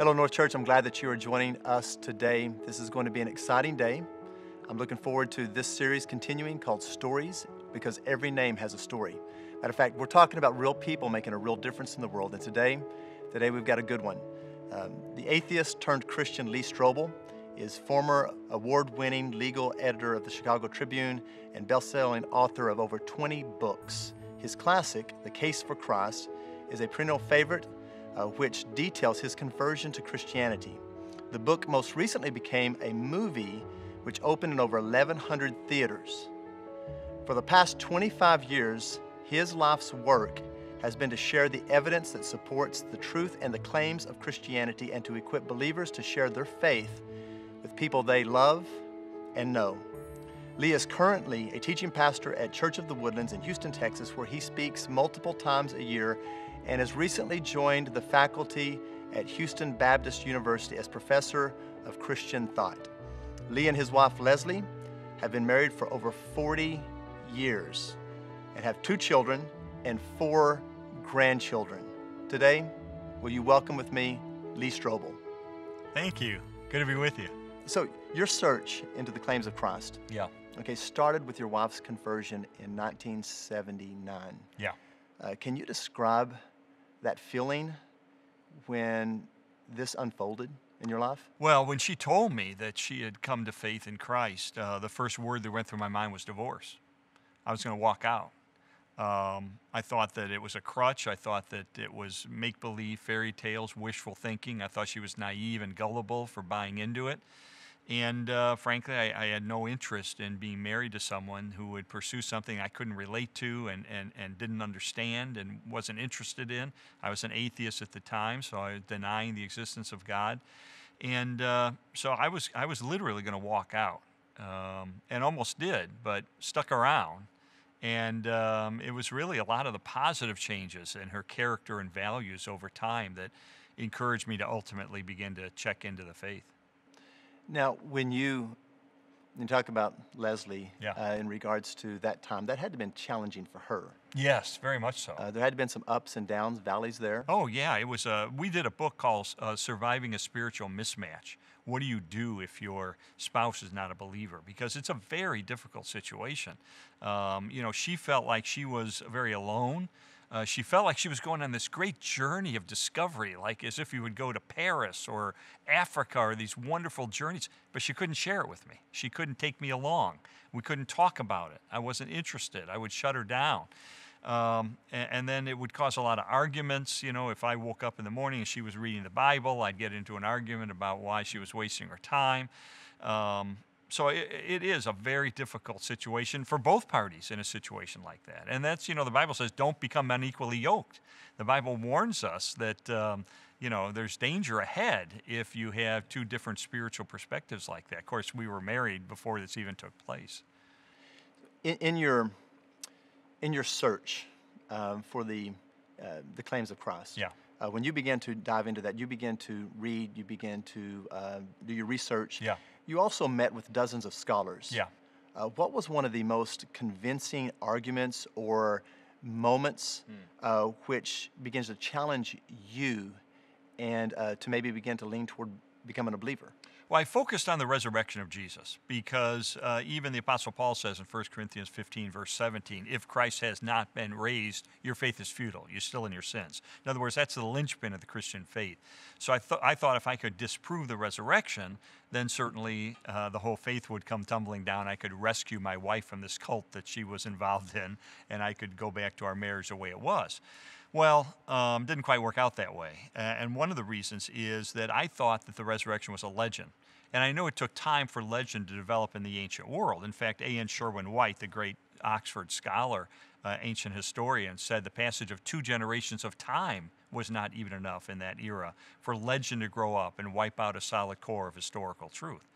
Hello, North Church. I'm glad that you are joining us today. This is going to be an exciting day. I'm looking forward to this series continuing called Stories because every name has a story. Matter of fact, we're talking about real people making a real difference in the world. And today, today we've got a good one. Um, the atheist turned Christian Lee Strobel is former award-winning legal editor of the Chicago Tribune and best-selling author of over 20 books. His classic, The Case for Christ, is a perennial favorite uh, which details his conversion to Christianity. The book most recently became a movie which opened in over 1,100 theaters. For the past 25 years, his life's work has been to share the evidence that supports the truth and the claims of Christianity and to equip believers to share their faith with people they love and know. Lee is currently a teaching pastor at Church of the Woodlands in Houston, Texas, where he speaks multiple times a year and has recently joined the faculty at Houston Baptist University as professor of Christian thought. Lee and his wife Leslie have been married for over 40 years and have two children and four grandchildren. Today, will you welcome with me Lee Strobel? Thank you. Good to be with you. So, your search into the claims of Christ, Yeah. okay, started with your wife's conversion in 1979. Yeah. Uh, can you describe that feeling when this unfolded in your life? Well, when she told me that she had come to faith in Christ, uh, the first word that went through my mind was divorce. I was going to walk out. Um, I thought that it was a crutch. I thought that it was make believe, fairy tales, wishful thinking. I thought she was naive and gullible for buying into it. And uh, frankly, I, I, had no interest in being married to someone who would pursue something I couldn't relate to and, and, and didn't understand and wasn't interested in. I was an atheist at the time, so I was denying the existence of God. And uh, so I was, I was literally going to walk out um, and almost did, but stuck around. And um, it was really a lot of the positive changes in her character and values over time that encouraged me to ultimately begin to check into the faith. Now, when you you talk about Leslie Yeah. uh, in regards to that time, that had to have been challenging for her. Yes, very much so. Uh, there had to been some ups and downs, valleys there. Oh yeah, it was. Uh, we did a book called uh, "Surviving a Spiritual Mismatch." What do you do if your spouse is not a believer? Because it's a very difficult situation. Um, you know, she felt like she was very alone. Uh, she felt like she was going on this great journey of discovery, like as if you would go to Paris or Africa or these wonderful journeys, but she couldn't share it with me. She couldn't take me along. We couldn't talk about it. I wasn't interested. I would shut her down. Um, and, and, then it would cause a lot of arguments. You know, if I woke up in the morning and she was reading the Bible, I'd get into an argument about why she was wasting her time. Um, so it, it is a very difficult situation for both parties in a situation like that. And that's, you know, the Bible says don't become unequally yoked. The Bible warns us that, um, you know, there's danger ahead if you have two different spiritual perspectives like that. Of course, we were married before this even took place. In, in your in your search um, for the uh, the claims of Christ, Yeah. uh, when you began to dive into that, you began to read, you began to uh, do your research. Yeah. You also met with dozens of scholars. Yeah. Uh, what was one of the most convincing arguments or moments Hmm. uh, which begins to challenge you and uh, to maybe begin to lean toward becoming a believer? Well, I focused on the resurrection of Jesus because uh, even the Apostle Paul says in 1 Corinthians 15, verse 17, if Christ has not been raised, your faith is futile. You're still in your sins. In other words, that's the linchpin of the Christian faith. So I, th- I thought if I could disprove the resurrection, then certainly uh, the whole faith would come tumbling down. I could rescue my wife from this cult that she was involved in, and I could go back to our marriage the way it was. Well, um, didn't quite work out that way. Uh, and one of the reasons is that I thought that the resurrection was a legend. And I know it took time for legend to develop in the ancient world. In fact, A.N. Sherwin White, the great Oxford scholar, uh, ancient historian, said the passage of two generations of time was not even enough in that era for legend to grow up and wipe out a solid core of historical truth.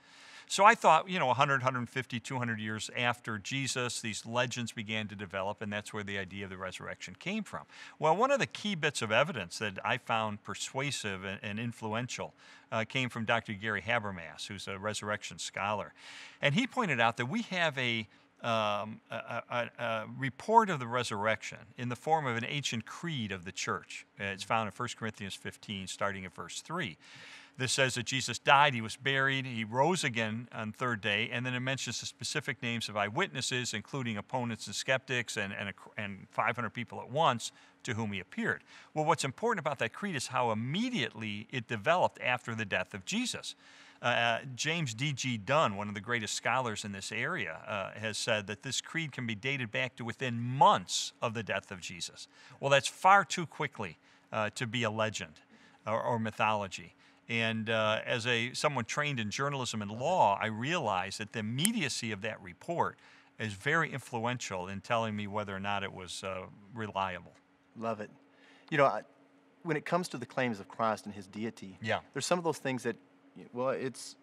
So I thought, you know, 100, 150, 200 years after Jesus, these legends began to develop, and that's where the idea of the resurrection came from. Well, one of the key bits of evidence that I found persuasive and, and influential uh, came from Dr. Gary Habermas, who's a resurrection scholar. And he pointed out that we have a um, a, a, a report of the resurrection in the form of an ancient creed of the church. It's found in 1 Corinthians 15, starting at verse 3. This says that Jesus died, he was buried, he rose again on third day, and then it mentions the specific names of eyewitnesses, including opponents and skeptics, and, and, a, and 500 people at once to whom he appeared. Well, what's important about that creed is how immediately it developed after the death of Jesus. Uh, James D.G. Dunn, one of the greatest scholars in this area, uh, has said that this creed can be dated back to within months of the death of Jesus. Well, that's far too quickly uh, to be a legend or, or mythology. And uh, as a someone trained in journalism and law, I realized that the immediacy of that report is very influential in telling me whether or not it was uh, reliable. Love it. You know, I, when it comes to the claims of Christ and his deity, Yeah. there's some of those things that, well, it's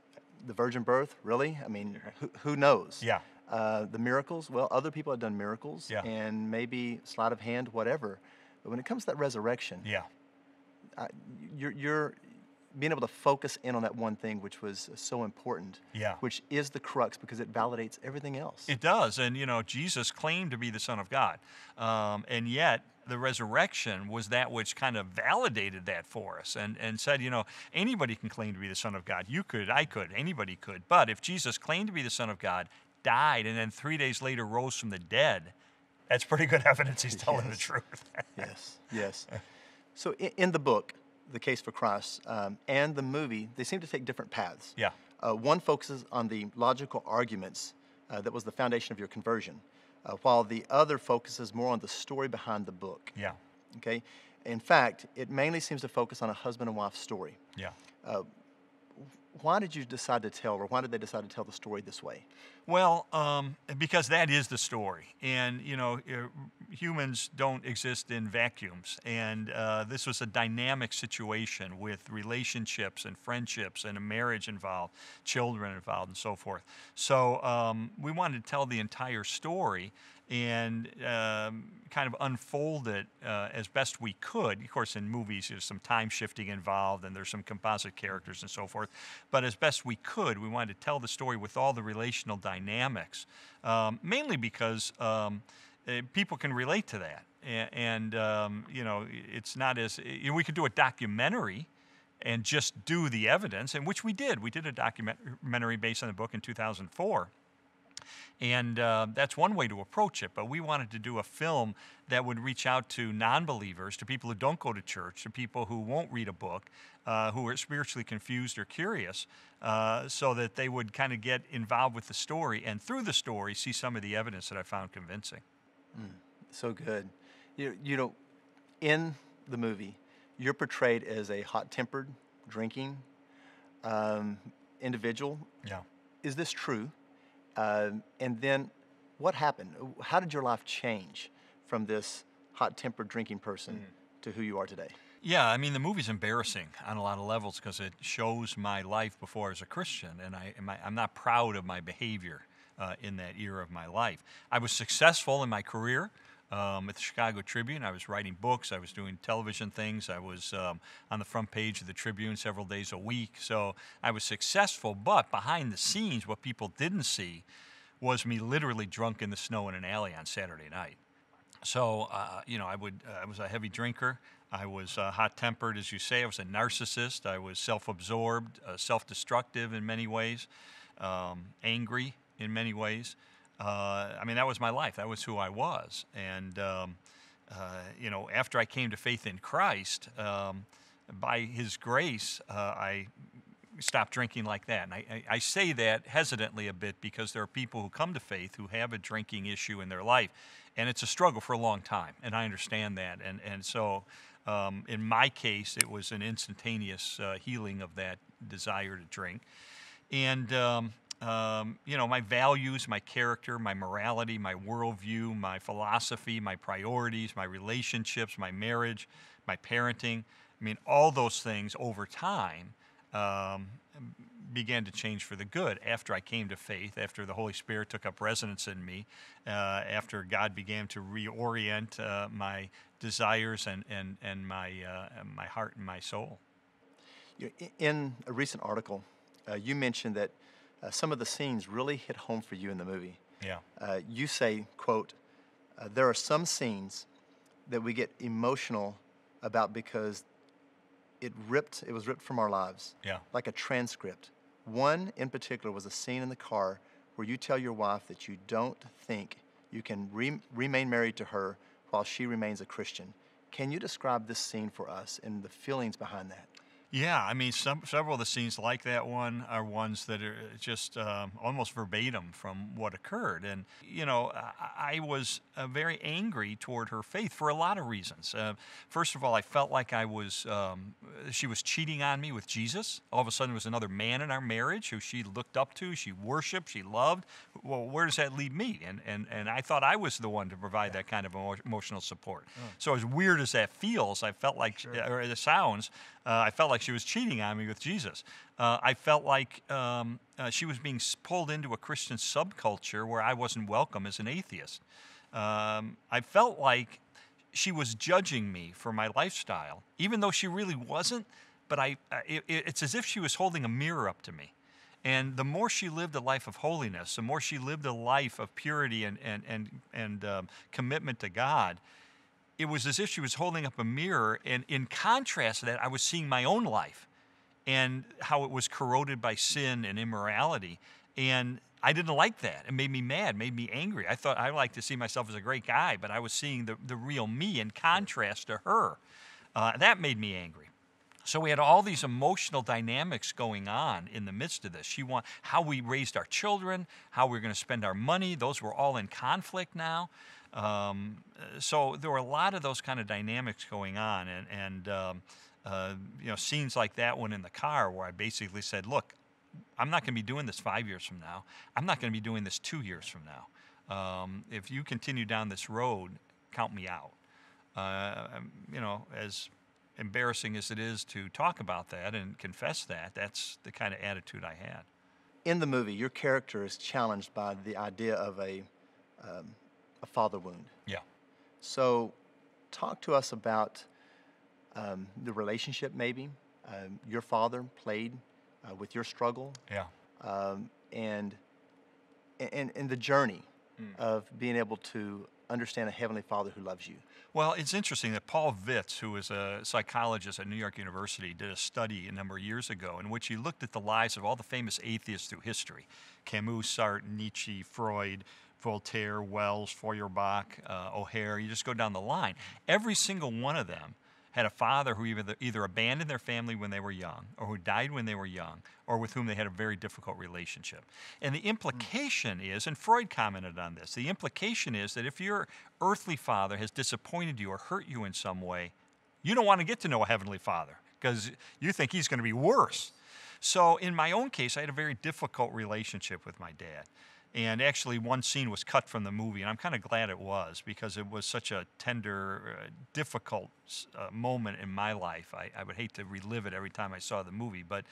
the virgin birth, really? I mean, who, who knows? Yeah. Uh, the miracles, well, other people have done miracles, Yeah. and maybe sleight of hand, whatever. But when it comes to that resurrection, Yeah. I, you're, you're being able to focus in on that one thing, which was so important, Yeah. which is the crux because it validates everything else. It does. And, you know, Jesus claimed to be the Son of God. Um, and yet, the resurrection was that which kind of validated that for us and, and said, you know, anybody can claim to be the Son of God. You could, I could, anybody could. But if Jesus claimed to be the Son of God, died, and then three days later rose from the dead, that's pretty good evidence he's telling the truth. yes, yes. So in, in the book, The Case for Christ, um, and the movie, they seem to take different paths. yeah. Uh, one focuses on the logical arguments uh, that was the foundation of your conversion, uh, while the other focuses more on the story behind the book. Yeah. Okay? In fact, it mainly seems to focus on a husband and wife story. Yeah. Why did you decide to tell, or why did they decide to tell the story this way? Well, um, because that is the story, and you know, uh, humans don't exist in vacuums, and uh, this was a dynamic situation with relationships and friendships and a marriage involved, children involved, and so forth. So um, we wanted to tell the entire story and um, kind of unfold it uh, as best we could. Of course, in movies, there's some time shifting involved and there's some composite characters and so forth. But as best we could, we wanted to tell the story with all the relational dynamics, um, mainly because um, uh, people can relate to that. A- And, um, you know, it's not as, you know, we could do a documentary and just do the evidence, and which we did. We did a documentary based on the book in 2004. And uh, that's one way to approach it. But we wanted to do a film that would reach out to non believers, to people who don't go to church, to people who won't read a book, uh, who are spiritually confused or curious, uh, so that they would kind of get involved with the story and through the story see some of the evidence that I found convincing. So good. You, you know, in the movie, you're portrayed as a hot tempered, drinking um, individual. Yeah. Is this true? Um, and then what happened? How did your life change from this hot tempered drinking person to who you are today? Yeah, I mean the movie's embarrassing on a lot of levels because it shows my life before I was a Christian, and I, am not proud of my behavior uh, in that era of my life. I was successful in my career um, at the Chicago Tribune. I was writing books. I was doing television things. I was um, on the front page of the Tribune several days a week. So I was successful, but behind the scenes, what people didn't see was me literally drunk in the snow in an alley on Saturday night. So, uh, you know, I would, uh, I was a heavy drinker. I was uh, hot tempered, as you say. I was a narcissist. I was self absorbed, uh, self destructive in many ways, um, angry in many ways. Uh, I mean, that was my life. That was who I was. And, um, uh, you know, after I came to faith in Christ, um, by His grace, uh, I stopped drinking like that. And I, I, say that hesitantly a bit because there are people who come to faith who have a drinking issue in their life, and it's a struggle for a long time. And I understand that. And, and so, um, in my case, it was an instantaneous uh, healing of that desire to drink. And, um, um, you know, my values, my character, my morality, my worldview, my philosophy, my priorities, my relationships, my marriage, my parenting. I mean, all those things over time um, began to change for the good after I came to faith, after the Holy Spirit took up residence in me, uh, after God began to reorient uh, my desires and, and, and my, uh, and my heart and my soul. In a recent article, uh, you mentioned that uh, some of the scenes really hit home for you in the movie. Yeah. Uh, you say, quote, uh, there are some scenes that we get emotional about because it ripped, it was ripped from our lives. Yeah. Like a transcript. One in particular was a scene in the car where you tell your wife that you don't think you can re- remain married to her while she remains a Christian. Can you describe this scene for us and the feelings behind that? Yeah, I mean, some, several of the scenes like that one are ones that are just um, almost verbatim from what occurred. And, you know, I, I was uh, very angry toward her faith for a lot of reasons. Uh, first of all, I felt like I was, um, she was cheating on me with Jesus. All of a sudden, there was another man in our marriage who she looked up to, she worshiped, she loved. Well, where does that leave me? And, and, and I thought I was the one to provide that kind of emo- emotional support. So, as weird as that feels, I felt like, or it sounds, uh, I felt like she was cheating on me with Jesus. Uh, I felt like um, uh, she was being pulled into a Christian subculture where I wasn't welcome as an atheist. Um, I felt like she was judging me for my lifestyle, even though she really wasn't. But I, it, it's as if she was holding a mirror up to me. And the more she lived a life of holiness, the more she lived a life of purity and, and, and, and um, commitment to God, it was as if she was holding up a mirror. And in contrast to that, I was seeing my own life and how it was corroded by sin and immorality. And I didn't like that. It made me mad, made me angry. I thought I liked to see myself as a great guy, but I was seeing the, the real me in contrast to her. Uh, that made me angry. So we had all these emotional dynamics going on in the midst of this. She want how we raised our children, how we are going to spend our money. Those were all in conflict now. Um, so there were a lot of those kind of dynamics going on, and and um, uh, you know scenes like that one in the car where I basically said, "Look, I'm not going to be doing this five years from now. I'm not going to be doing this two years from now. Um, if you continue down this road, count me out." Uh, um, you know, as embarrassing as it is to talk about that and confess that, that's the kind of attitude I had. In the movie, your character is challenged by the idea of a, um, a father wound. Yeah. So, talk to us about um, the relationship, maybe. Um, your father played uh, with your struggle Yeah. um, and, and, and the journey of being able to understand a Heavenly Father who loves you. Well, it's interesting that Paul Vitz, who is a psychologist at New York University, did a study a number of years ago in which he looked at the lives of all the famous atheists through history Camus, Sartre, Nietzsche, Freud, Voltaire, Wells, Feuerbach, uh, O'Hair. You just go down the line. Every single one of them had a father who either, either abandoned their family when they were young, or who died when they were young, or with whom they had a very difficult relationship. And the implication is, and Freud commented on this, the implication is that if your earthly father has disappointed you or hurt you in some way, you don't want to get to know a heavenly father because you think he's going to be worse. So, in my own case, I had a very difficult relationship with my dad. And actually, one scene was cut from the movie, and I'm kind of glad it was because it was such a tender, uh, difficult uh, moment in my life. I, I would hate to relive it every time I saw the movie, but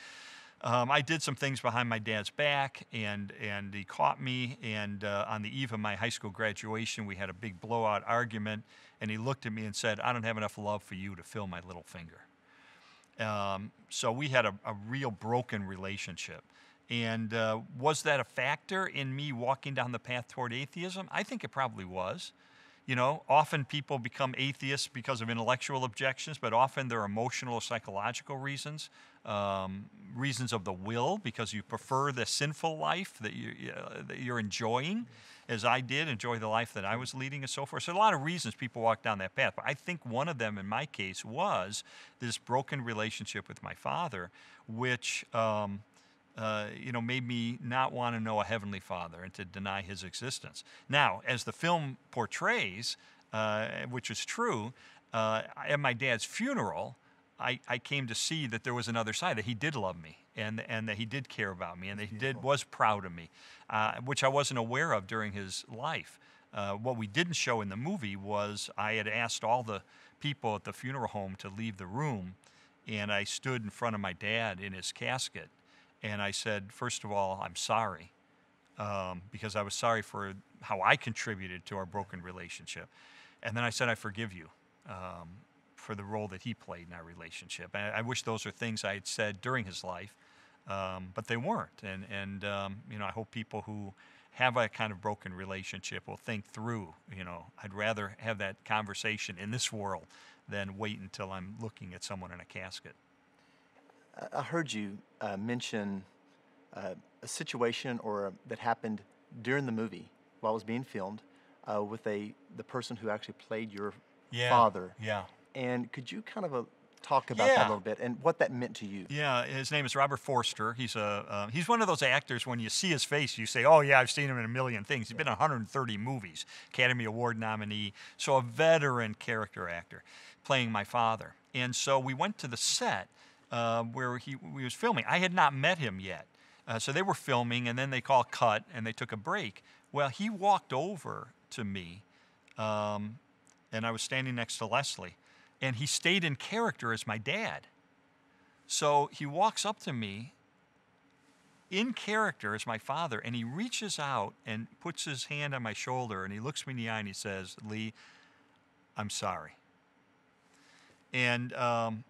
um, I did some things behind my dad's back, and and he caught me. And uh, on the eve of my high school graduation, we had a big blowout argument, and he looked at me and said, "I don't have enough love for you to fill my little finger." Um, so we had a, a real broken relationship. And uh, was that a factor in me walking down the path toward atheism? I think it probably was. You know, often people become atheists because of intellectual objections, but often they're emotional or psychological reasons, um, reasons of the will, because you prefer the sinful life that, you, uh, that you're enjoying, as I did, enjoy the life that I was leading, and so forth. So, a lot of reasons people walk down that path. But I think one of them, in my case, was this broken relationship with my father, which. Um, uh, you know, made me not want to know a heavenly Father and to deny His existence. Now, as the film portrays, uh, which is true, uh, at my dad's funeral, I, I came to see that there was another side that He did love me and and that He did care about me and that He did was proud of me, uh, which I wasn't aware of during His life. Uh, what we didn't show in the movie was I had asked all the people at the funeral home to leave the room, and I stood in front of my dad in his casket and I said, first of all, I'm sorry um, because I was sorry for how I contributed to our broken relationship. And then I said, I forgive you um, for the role that he played in our relationship. And I wish those are things I had said during his life, um, but they weren't. And, and um, you know, I hope people who have a kind of broken relationship will think through, you know, I'd rather have that conversation in this world than wait until I'm looking at someone in a casket. I- heard you uh, mention uh, a situation or that happened during the movie while it was being filmed uh, with a the person who actually played your father. Yeah. And could you kind of uh, talk about that a little bit and what that meant to you? Yeah, his name is Robert Forster. He's a uh, he's one of those actors when you see his face, you say, "Oh yeah, I've seen him in a million things." He's been in 130 movies, Academy Award nominee, so a veteran character actor, playing my father. And so we went to the set uh, where he we was filming. I had not met him yet, uh, so they were filming, and then they call cut, and they took a break. Well, he walked over to me, um, and I was standing next to Leslie, and he stayed in character as my dad. So he walks up to me in character as my father, and he reaches out and puts his hand on my shoulder, and he looks me in the eye and he says, Lee, I'm sorry. And um,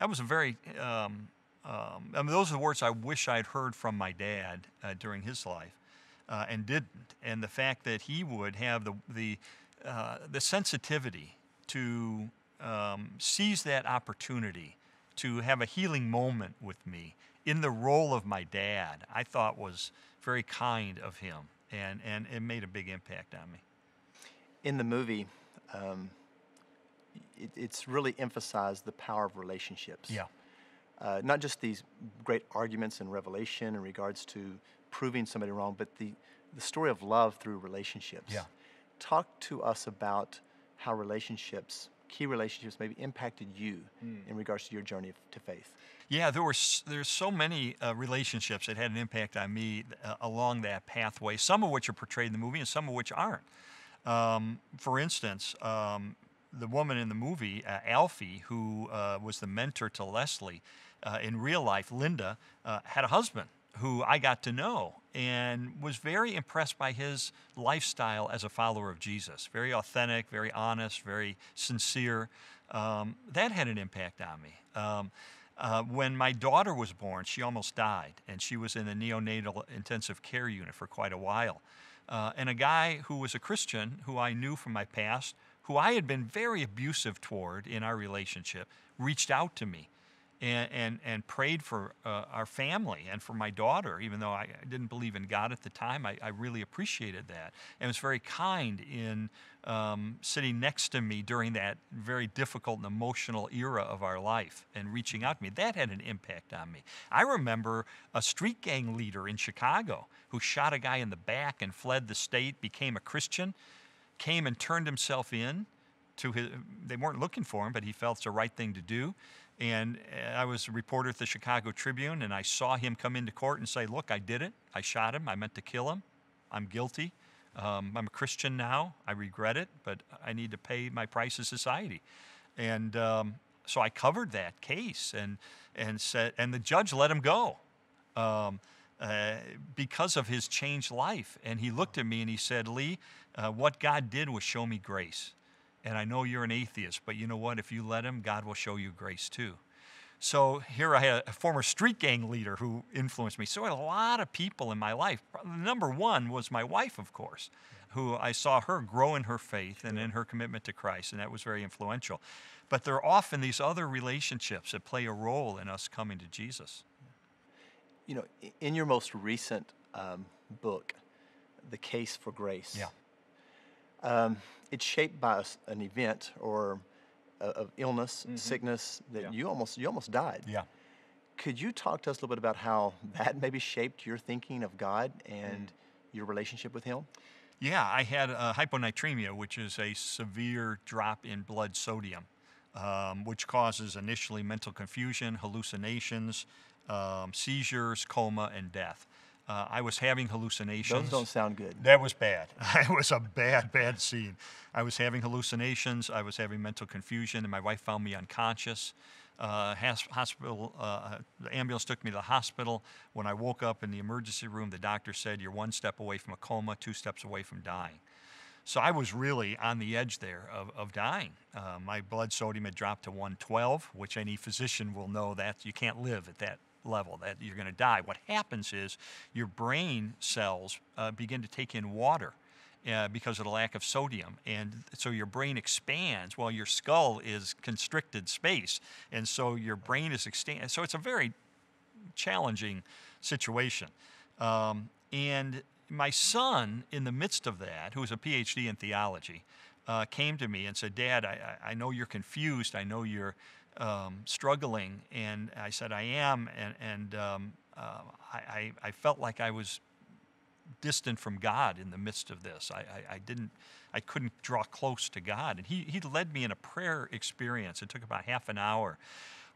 that was a very, um, um, I mean, those are the words I wish I'd heard from my dad uh, during his life uh, and didn't. And the fact that he would have the, the, uh, the sensitivity to um, seize that opportunity to have a healing moment with me in the role of my dad, I thought was very kind of him. And, and it made a big impact on me. In the movie, um, it, it's really emphasized the power of relationships. uh, not just these great arguments and revelation in regards to proving somebody wrong, but the, the story of love through relationships. Yeah. Talk to us about how relationships, key relationships, maybe impacted you in regards to your journey to faith. Yeah, there were there's so many uh, relationships that had an impact on me uh, along that pathway. Some of which are portrayed in the movie, and some of which aren't. Um, for instance, um, the woman in the movie, uh, Alfie, who uh, was the mentor to Leslie, uh, in real life, Linda, uh, had a husband who I got to know and was very impressed by his lifestyle as a follower of Jesus. Very authentic, very honest, very sincere. Um, that had an impact on me. Um, uh, when my daughter was born, she almost died, and she was in the neonatal intensive care unit for quite a while. Uh, and a guy who was a Christian, who I knew from my past, who I had been very abusive toward in our relationship, reached out to me and, and, and prayed for uh, our family and for my daughter, even though I, didn't believe in God at the time. I, I really appreciated that. And was very kind in um, sitting next to me during that very difficult and emotional era of our life and reaching out to me. That had an impact on me. I remember a street gang leader in Chicago who shot a guy in the back and fled the state, became a Christian, came and turned himself in to his, they weren't looking for him, but he felt it's the right thing to do. And uh, I was a reporter at the Chicago Tribune, and I saw him come into court and say, Look, I did it. I shot him. I meant to kill him. I'm guilty. Um, I'm a Christian now. I regret it, but I need to pay my price to society. And um, so I covered that case and, and, said, and the judge let him go. Um, uh, because of his changed life. And he looked at me and he said, Lee, uh, what God did was show me grace. And I know you're an atheist, but you know what? If you let him, God will show you grace too. So here I had a former street gang leader who influenced me. So I had a lot of people in my life. Number one was my wife, of course, who I saw her grow in her faith and in her commitment to Christ, and that was very influential. But there are often these other relationships that play a role in us coming to Jesus. You know, in your most recent um, book, The Case for Grace, um, it's shaped by a an event or of illness, sickness that Yeah. you almost you almost died. Yeah. Could you talk to us a little bit about how that maybe shaped your thinking of God and your relationship with Him? Yeah, I had uh, hyponatremia, which is a severe drop in blood sodium, um, which causes initially mental confusion, hallucinations, um, seizures, coma, and death. Uh, I was having hallucinations. Those don't sound good. That was bad. it was a bad, bad scene. I was having hallucinations. I was having mental confusion, and my wife found me unconscious. Uh, has- hospital, uh, the ambulance took me to the hospital. When I woke up in the emergency room, the doctor said, You're one step away from a coma, two steps away from dying. So I was really on the edge there of, of dying. Uh, my blood sodium had dropped to 112, which any physician will know that you can't live at that level that you're going to die. What happens is your brain cells uh, begin to take in water. Uh, because of the lack of sodium. And so your brain expands while your skull is constricted space. And so your brain is expanding. So it's a very challenging situation. Um, and my son, in the midst of that, who is a PhD in theology, uh, came to me and said, Dad, I, I know you're confused. I know you're um, struggling. And I said, I am. And, and um, uh, I, I felt like I was distant from God in the midst of this. I, I, I, didn't, I couldn't draw close to God. And he, he led me in a prayer experience. It took about half an hour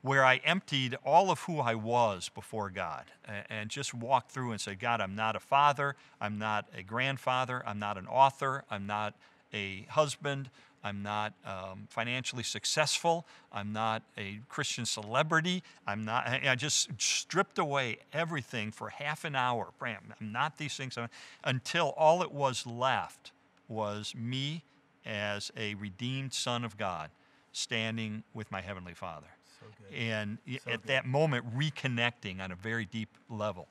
where I emptied all of who I was before God and just walked through and said, God, I'm not a father. I'm not a grandfather. I'm not an author. I'm not a husband. I'm not um, financially successful. I'm not a Christian celebrity. I'm not, I just stripped away everything for half an hour. I'm not these things until all it was left was me as a redeemed son of God standing with my Heavenly Father. So and so at good. that moment, reconnecting on a very deep level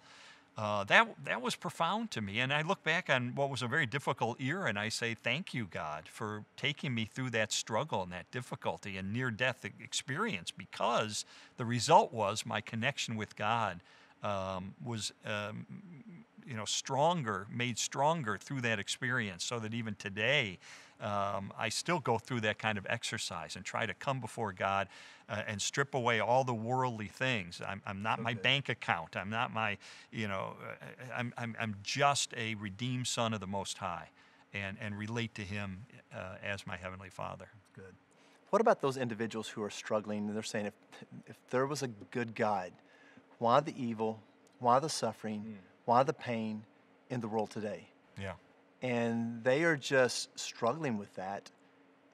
uh, that, that was profound to me. And I look back on what was a very difficult year and I say, Thank you, God, for taking me through that struggle and that difficulty and near death experience because the result was my connection with God um, was. Um, you know, stronger, made stronger through that experience, so that even today, um, I still go through that kind of exercise and try to come before God uh, and strip away all the worldly things. I'm, I'm not okay. my bank account. I'm not my, you know, uh, I'm, I'm, I'm just a redeemed son of the Most High and, and relate to Him uh, as my Heavenly Father. Good. What about those individuals who are struggling and they're saying, if, if there was a good God, why the evil, why the suffering, mm. Why the pain in the world today? Yeah and they are just struggling with that.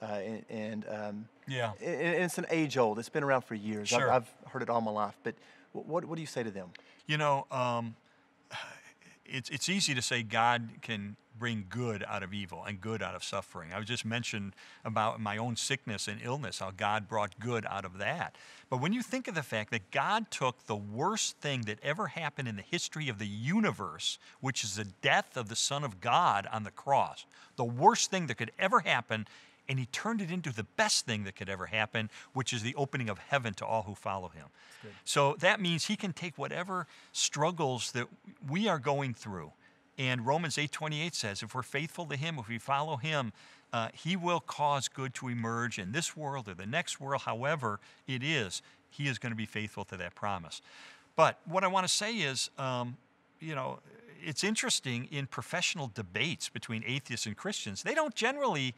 Uh, and, and um, yeah, and it's an age old. It's been around for years. Sure. I've, I've heard it all my life. But what what do you say to them? You know, um, it's it's easy to say God can bring good out of evil and good out of suffering. I was just mentioned about my own sickness and illness, how God brought good out of that. But when you think of the fact that God took the worst thing that ever happened in the history of the universe, which is the death of the Son of God on the cross, the worst thing that could ever happen, and he turned it into the best thing that could ever happen, which is the opening of heaven to all who follow him. So that means he can take whatever struggles that we are going through and Romans 8:28 says, if we're faithful to him, if we follow him, uh, he will cause good to emerge in this world or the next world, however it is. He is going to be faithful to that promise. But what I want to say is, um, you know, it's interesting in professional debates between atheists and Christians, they don't generally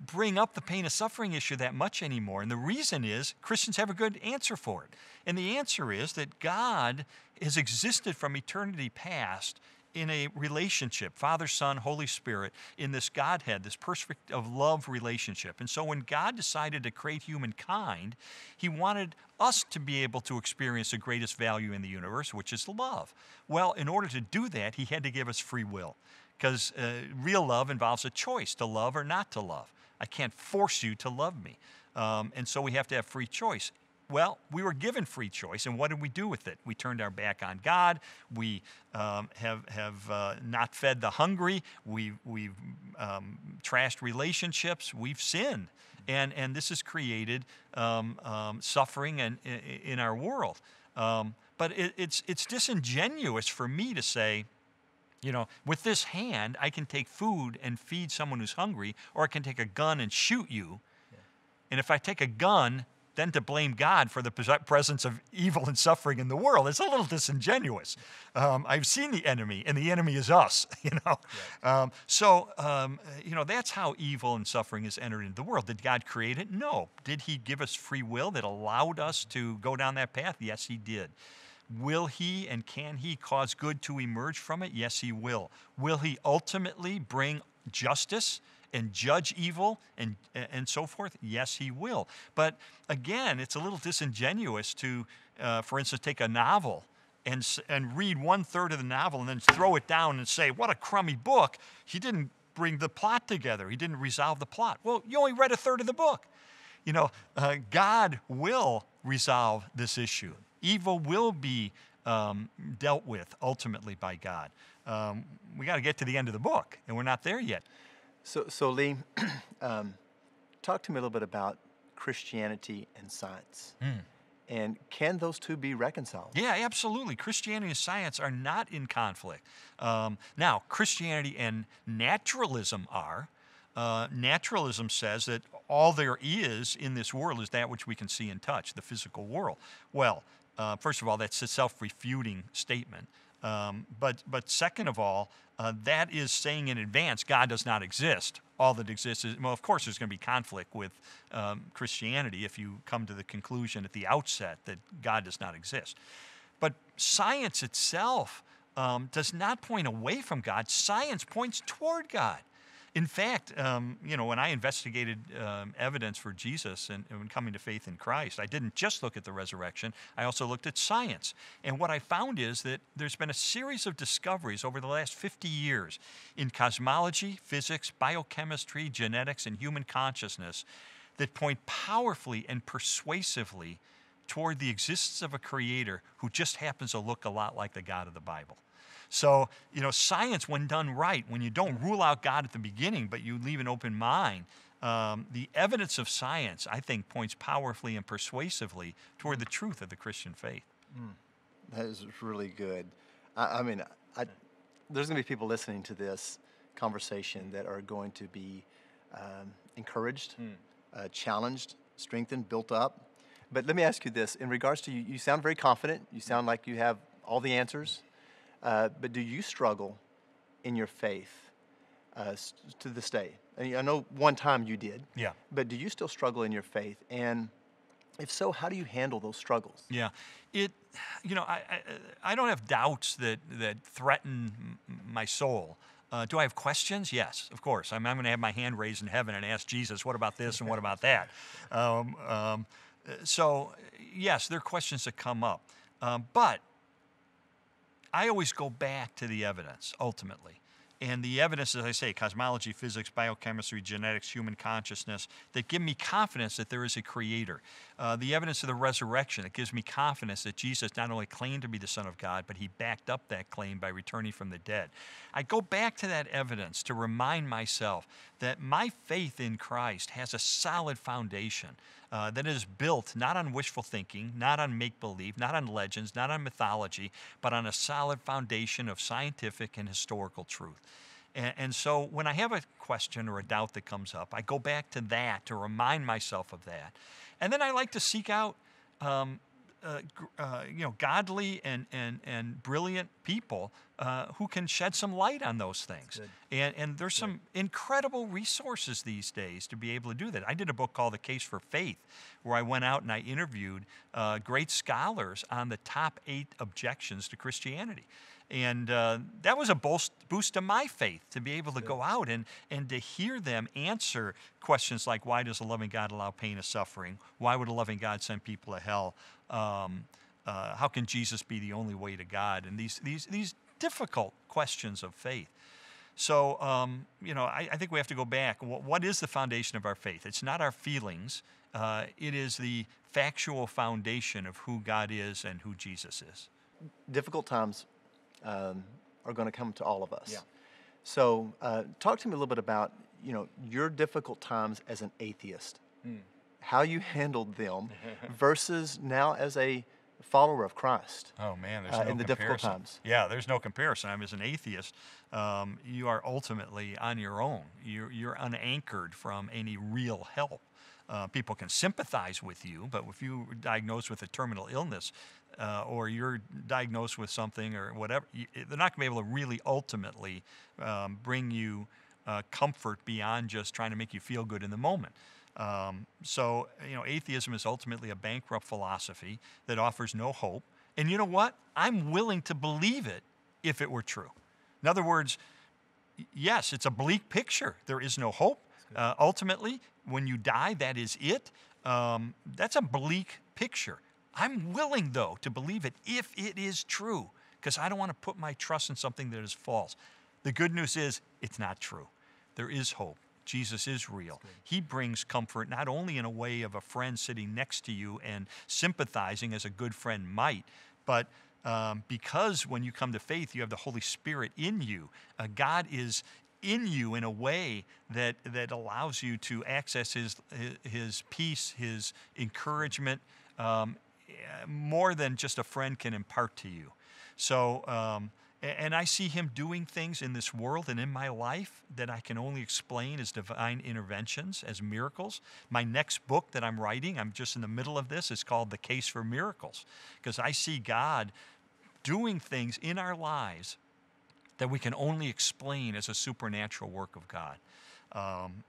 bring up the pain of suffering issue that much anymore. And the reason is Christians have a good answer for it. And the answer is that God has existed from eternity past in a relationship, Father, Son, Holy Spirit, in this Godhead, this perfect of love relationship. And so when God decided to create humankind, He wanted us to be able to experience the greatest value in the universe, which is love. Well, in order to do that, He had to give us free will, because uh, real love involves a choice to love or not to love. I can't force you to love me. Um, and so we have to have free choice. Well, we were given free choice, and what did we do with it? We turned our back on God. We um, have, have uh, not fed the hungry. We, we've um, trashed relationships. We've sinned. And, and this has created um, um suffering in, in our world. Um, but it, it's, it's disingenuous for me to say, you know, with this hand, I can take food and feed someone who's hungry, or I can take a gun and shoot you. Yeah. And if I take a gun, then to blame God for the presence of evil and suffering in the world. It's a little disingenuous. Um, I've seen the enemy, and the enemy is us, you know. Right. Um, so, um, you know, that's how evil and suffering is entered into the world. Did God create it? No. Did He give us free will that allowed us to go down that path? Yes, He did. Will He and can He cause good to emerge from it? Yes, He will. Will He ultimately bring justice? And judge evil and, and so forth? Yes, he will. But again, it's a little disingenuous to, uh, for instance, take a novel and, and read one third of the novel and then throw it down and say, what a crummy book. He didn't bring the plot together, he didn't resolve the plot. Well, you only read a third of the book. You know, uh, God will resolve this issue. Evil will be um, dealt with ultimately by God. Um, we got to get to the end of the book, and we're not there yet. So, so Lee, um, talk to me a little bit about Christianity and science. And can those two be reconciled? Yeah, absolutely. Christianity and science are not in conflict. Um, now, Christianity and naturalism are. Uh, naturalism says that all there is in this world is that which we can see and touch, the physical world. Well, uh, first of all, that's a self refuting statement. Um, but, but second of all, uh, that is saying in advance God does not exist. All that exists is, well, of course, there's going to be conflict with um, Christianity if you come to the conclusion at the outset that God does not exist. But science itself um, does not point away from God, science points toward God. In fact, um, you know, when I investigated um, evidence for Jesus and, and coming to faith in Christ, I didn't just look at the resurrection, I also looked at science. And what I found is that there's been a series of discoveries over the last 50 years in cosmology, physics, biochemistry, genetics, and human consciousness that point powerfully and persuasively toward the existence of a creator who just happens to look a lot like the God of the Bible. So, you know, science, when done right, when you don't rule out God at the beginning, but you leave an open mind, um, the evidence of science, I think, points powerfully and persuasively toward the truth of the Christian faith. That is really good. I, I mean, I, there's going to be people listening to this conversation that are going to be um, encouraged, uh, challenged, strengthened, built up. But let me ask you this in regards to you, you sound very confident. You sound like you have all the answers. Uh, but do you struggle in your faith uh, to this day? And I know one time you did. Yeah. But do you still struggle in your faith? And if so, how do you handle those struggles? Yeah, it, you know, I, I, I don't have doubts that, that threaten my soul. Uh, do I have questions? Yes, of course. I'm, I'm going to have my hand raised in heaven and ask Jesus, what about this and what about that? Um, um, uh, so, yes, there are questions that come up. Um, but I always go back to the evidence ultimately. And the evidence, as I say, cosmology, physics, biochemistry, genetics, human consciousness, that give me confidence that there is a creator. Uh, the evidence of the resurrection that gives me confidence that Jesus not only claimed to be the Son of God, but he backed up that claim by returning from the dead. I go back to that evidence to remind myself that my faith in Christ has a solid foundation uh, that is built not on wishful thinking, not on make believe, not on legends, not on mythology, but on a solid foundation of scientific and historical truth. And, and so when I have a question or a doubt that comes up, I go back to that to remind myself of that. And then I like to seek out um, uh, uh, you know, godly and, and, and brilliant people uh, who can shed some light on those things. And, and there's some incredible resources these days to be able to do that. I did a book called The Case for Faith, where I went out and I interviewed uh, great scholars on the top eight objections to Christianity. And uh, that was a boost, boost to my faith to be able to go out and, and to hear them answer questions like why does a loving God allow pain and suffering? Why would a loving God send people to hell? Um, uh, how can Jesus be the only way to God? And these, these, these difficult questions of faith. So, um, you know, I, I think we have to go back. What, what is the foundation of our faith? It's not our feelings, uh, it is the factual foundation of who God is and who Jesus is. Difficult times um, are going to come to all of us. Yeah. So, uh, talk to me a little bit about you know your difficult times as an atheist, how you handled them, versus now as a follower of Christ. Oh man, there's uh, no in the difficult times. Yeah, there's no comparison. I mean, as an atheist, um, you are ultimately on your own. You're, you're unanchored from any real help. Uh, people can sympathize with you, but if you are diagnosed with a terminal illness, uh, or you're diagnosed with something or whatever, they're not going to be able to really ultimately um, bring you uh, comfort beyond just trying to make you feel good in the moment. Um, so, you know, atheism is ultimately a bankrupt philosophy that offers no hope. And you know what? I'm willing to believe it if it were true. In other words, yes, it's a bleak picture. There is no hope. Uh, ultimately, when you die, that is it. Um, that's a bleak picture. I'm willing, though, to believe it if it is true, because I don't want to put my trust in something that is false. The good news is it's not true. There is hope. Jesus is real. He brings comfort not only in a way of a friend sitting next to you and sympathizing as a good friend might, but um, because when you come to faith, you have the Holy Spirit in you. Uh, God is in you in a way that that allows you to access His His, peace, His encouragement, um, more than just a friend can impart to you. So. Um, and I see him doing things in this world and in my life that I can only explain as divine interventions, as miracles. My next book that I'm writing, I'm just in the middle of this, is called The Case for Miracles, because I see God doing things in our lives that we can only explain as a supernatural work of God. Um,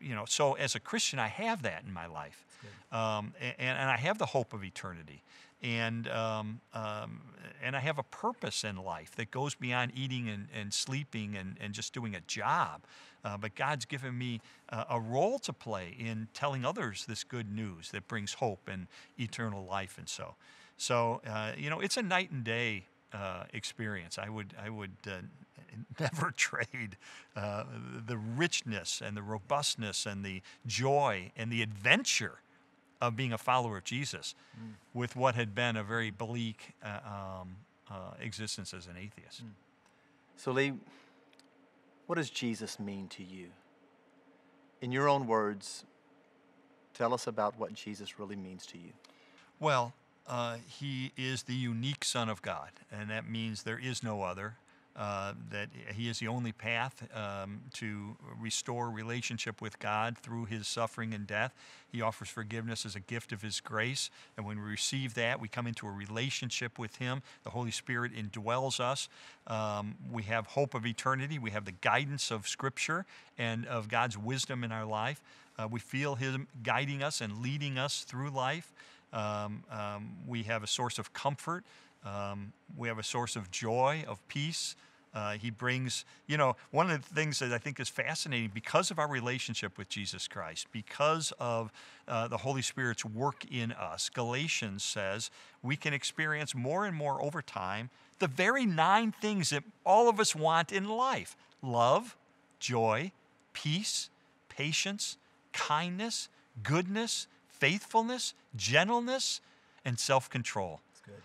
you know, so as a Christian, I have that in my life, um, and, and I have the hope of eternity and um, um, and I have a purpose in life that goes beyond eating and, and sleeping and, and just doing a job. Uh, but God's given me uh, a role to play in telling others this good news that brings hope and eternal life. And so, so uh, you know, it's a night and day uh, experience. I would I would uh, never trade uh, the richness and the robustness and the joy and the adventure of being a follower of Jesus mm. with what had been a very bleak uh, um, uh, existence as an atheist. Mm. So, Lee, what does Jesus mean to you? In your own words, tell us about what Jesus really means to you. Well, uh, he is the unique Son of God, and that means there is no other. Uh, that he is the only path um, to restore relationship with God through his suffering and death. He offers forgiveness as a gift of his grace. And when we receive that, we come into a relationship with him. The Holy Spirit indwells us. Um, we have hope of eternity. We have the guidance of Scripture and of God's wisdom in our life. Uh, we feel him guiding us and leading us through life. Um, um we have a source of comfort. Um, we have a source of joy, of peace. Uh, he brings, you know, one of the things that I think is fascinating because of our relationship with Jesus Christ, because of uh, the Holy Spirit's work in us, Galatians says we can experience more and more over time the very nine things that all of us want in life love, joy, peace, patience, kindness, goodness, faithfulness, gentleness, and self control.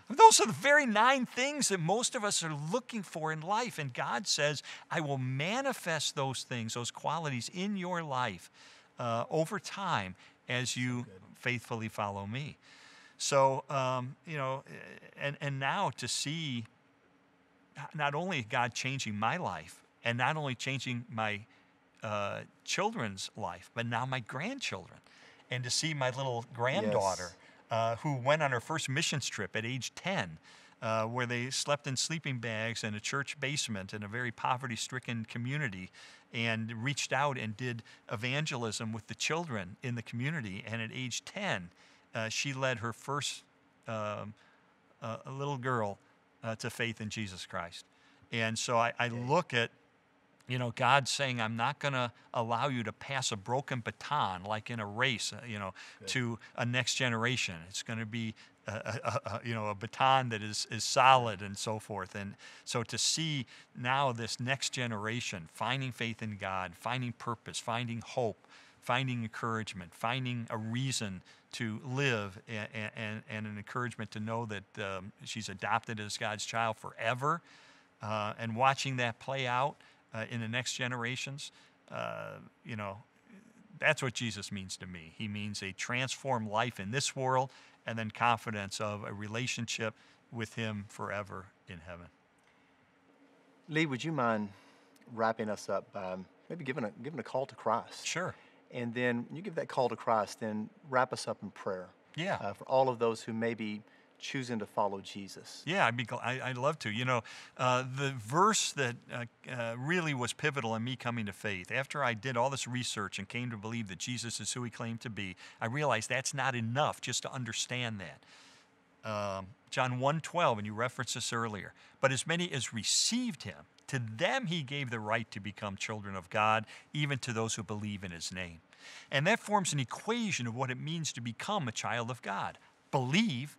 Those are the very nine things that most of us are looking for in life. And God says, I will manifest those things, those qualities in your life uh, over time as you faithfully follow me. So, um, you know, and, and now to see not only God changing my life and not only changing my uh, children's life, but now my grandchildren. And to see my little granddaughter. Yes uh, who went on her first missions trip at age 10, uh, where they slept in sleeping bags in a church basement in a very poverty stricken community and reached out and did evangelism with the children in the community. And at age 10, uh, she led her first um, little girl uh, to faith in Jesus Christ. And so I, I look at you know, God's saying, I'm not going to allow you to pass a broken baton like in a race, uh, you know, Good. to a next generation. It's going to be, a, a, a, you know, a baton that is, is solid and so forth. And so to see now this next generation finding faith in God, finding purpose, finding hope, finding encouragement, finding a reason to live, and, and, and an encouragement to know that um, she's adopted as God's child forever, uh, and watching that play out uh, in the next generations, uh, you know, that's what Jesus means to me. He means a transformed life in this world and then confidence of a relationship with Him forever in heaven. Lee, would you mind wrapping us up by maybe giving a, giving a call to Christ? Sure. And then you give that call to Christ, then wrap us up in prayer. Yeah. Uh, for all of those who maybe choosing to follow Jesus? Yeah, I'd be I, would love to. You know, uh, the verse that uh, uh, really was pivotal in me coming to faith, after I did all this research and came to believe that Jesus is who he claimed to be, I realized that's not enough just to understand that. Um, John 1.12, and you referenced this earlier, but as many as received him, to them he gave the right to become children of God, even to those who believe in his name. And that forms an equation of what it means to become a child of God. Believe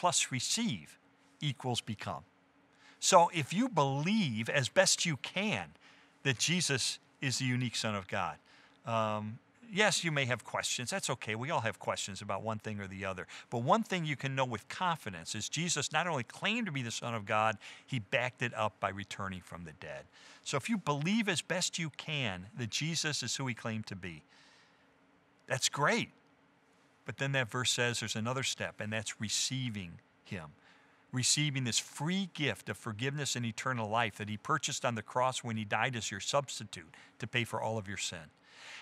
plus receive equals become. So if you believe as best you can that Jesus is the unique Son of God, um, yes, you may have questions. That's okay. We all have questions about one thing or the other. But one thing you can know with confidence is Jesus not only claimed to be the Son of God, he backed it up by returning from the dead. So if you believe as best you can that Jesus is who he claimed to be, that's great. But then that verse says there's another step, and that's receiving him. Receiving this free gift of forgiveness and eternal life that he purchased on the cross when he died as your substitute to pay for all of your sin.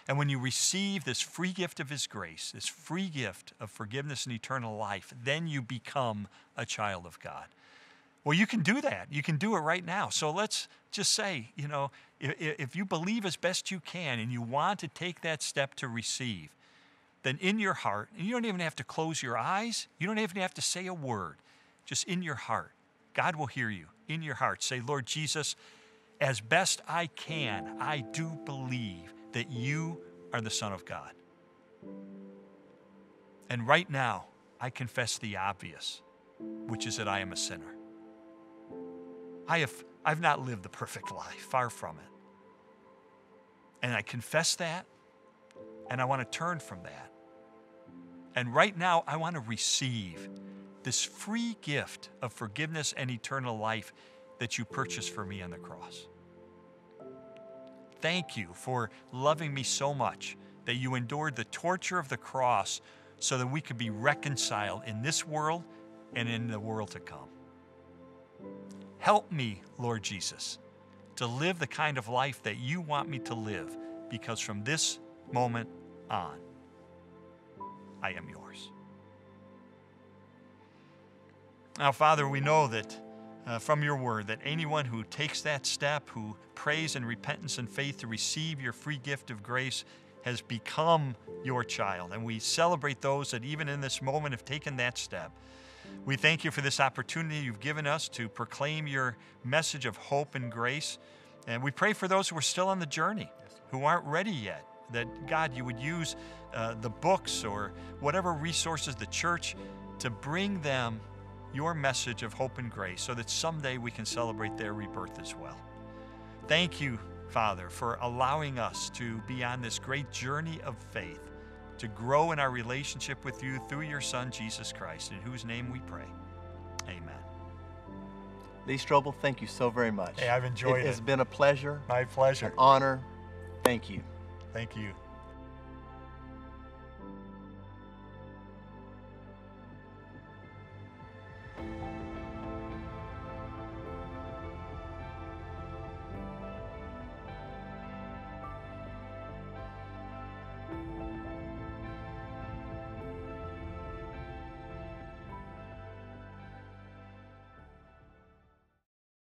And when you receive this free gift of his grace, this free gift of forgiveness and eternal life, then you become a child of God. Well, you can do that. You can do it right now. So let's just say, you know, if, you believe as best you can and you want to take that step to receive, then in your heart, and you don't even have to close your eyes, you don't even have to say a word, just in your heart, God will hear you. In your heart, say, Lord Jesus, as best I can, I do believe that you are the Son of God. And right now, I confess the obvious, which is that I am a sinner. I have I've not lived the perfect life, far from it. And I confess that, and I want to turn from that. And right now, I want to receive this free gift of forgiveness and eternal life that you purchased for me on the cross. Thank you for loving me so much that you endured the torture of the cross so that we could be reconciled in this world and in the world to come. Help me, Lord Jesus, to live the kind of life that you want me to live, because from this moment on, I am yours. Now, Father, we know that uh, from your word that anyone who takes that step, who prays in repentance and faith to receive your free gift of grace, has become your child. And we celebrate those that even in this moment have taken that step. We thank you for this opportunity you've given us to proclaim your message of hope and grace. And we pray for those who are still on the journey, who aren't ready yet, that God, you would use uh, the books or whatever resources, the church, to bring them your message of hope and grace so that someday we can celebrate their rebirth as well. Thank you, Father, for allowing us to be on this great journey of faith to grow in our relationship with you through your Son, Jesus Christ, in whose name we pray. Amen. Lee Strobel, thank you so very much. Hey, I've enjoyed it. it. It's been a pleasure, My pleasure. an honor. Thank you. Thank you.